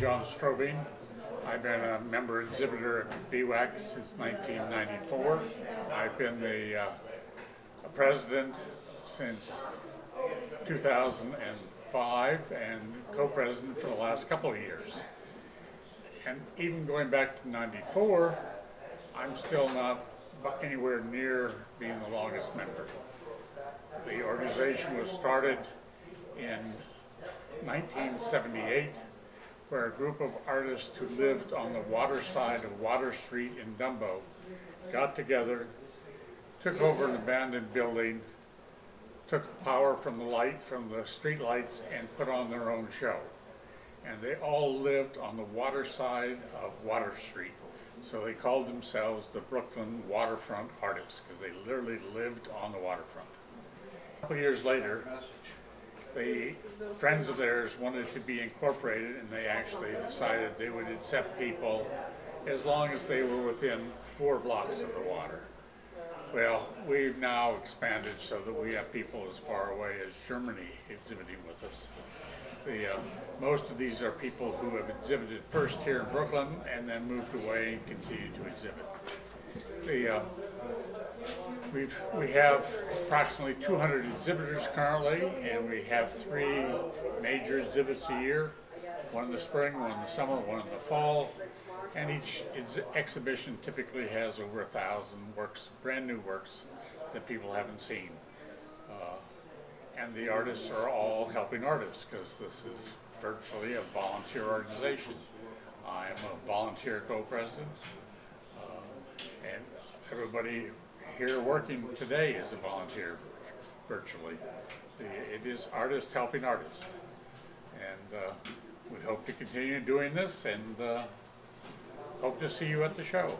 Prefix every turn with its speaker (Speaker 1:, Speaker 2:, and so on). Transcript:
Speaker 1: John Strohbeen. I've been a member exhibitor at BWAC since 1994. I've been the uh, president since 2005 and co-president for the last couple of years. And even going back to 94, I'm still not anywhere near being the longest member. The organization was started in 1978, where a group of artists who lived on the water side of Water Street in Dumbo got together, took over an abandoned building, took power from the light, from the street lights, and put on their own show. And they all lived on the water side of Water Street. So they called themselves the Brooklyn Waterfront Artists, because they literally lived on the waterfront. A couple years later, the friends of theirs wanted to be incorporated and they actually decided they would accept people as long as they were within four blocks of the water. Well, we've now expanded so that we have people as far away as Germany exhibiting with us. The, uh, most of these are people who have exhibited first here in Brooklyn and then moved away and continue to exhibit. The, uh, We've, we have approximately 200 exhibitors currently, and we have three major exhibits a year. One in the spring, one in the summer, one in the fall. And each ex exhibition typically has over a thousand works, brand new works that people haven't seen. Uh, and the artists are all helping artists because this is virtually a volunteer organization. I'm a volunteer co-president, uh, and everybody here working today is a volunteer virtually. It is artists helping artists. And uh, we hope to continue doing this and uh, hope to see you at the show.